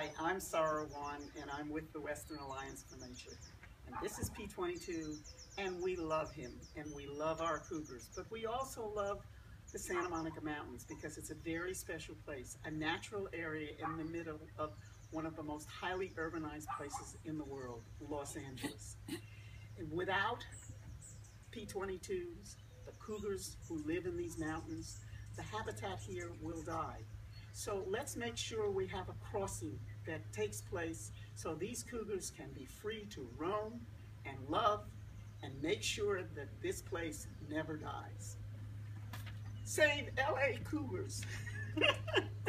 Hi, I'm Sara Wan, and I'm with the Western Alliance for Nature. And this is P22, and we love him, and we love our cougars, but we also love the Santa Monica Mountains because it's a very special place, a natural area in the middle of one of the most highly urbanized places in the world, Los Angeles. And without P22s, the cougars who live in these mountains, the habitat here will die. So let's make sure we have a crossing that takes place so these cougars can be free to roam and love and make sure that this place never dies. Save LA Cougars!